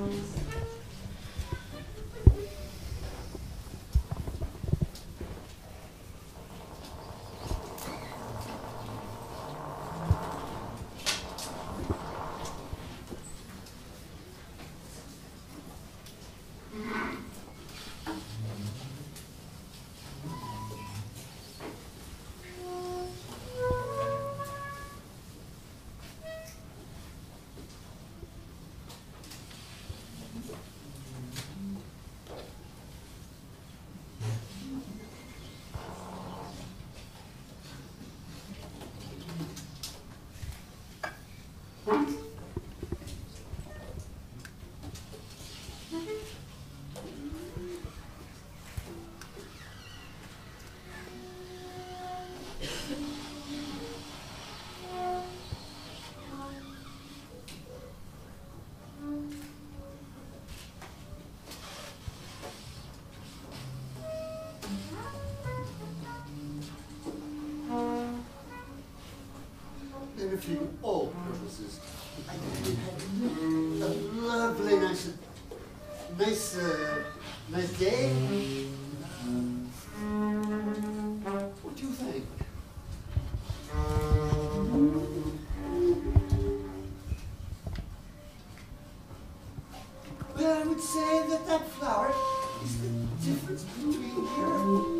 And if you a lovely, nice, nice, uh, nice day. What do you think? Well, I would say that that flower is the difference between here